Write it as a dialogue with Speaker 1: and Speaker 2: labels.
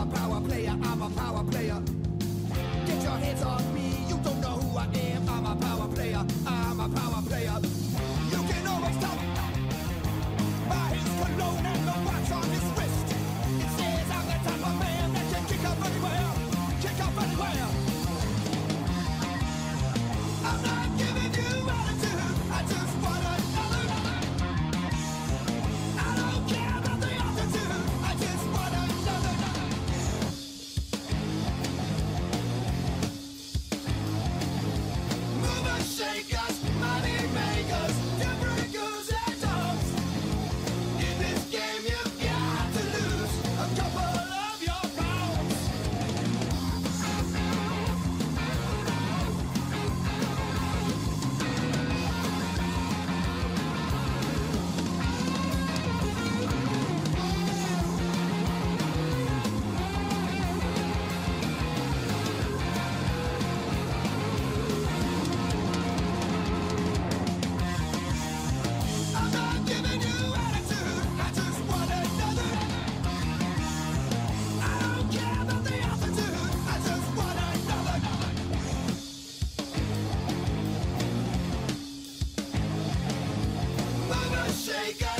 Speaker 1: a power player, I'm a power player. Get your hands on me, you don't know who I am, I'm a power my God.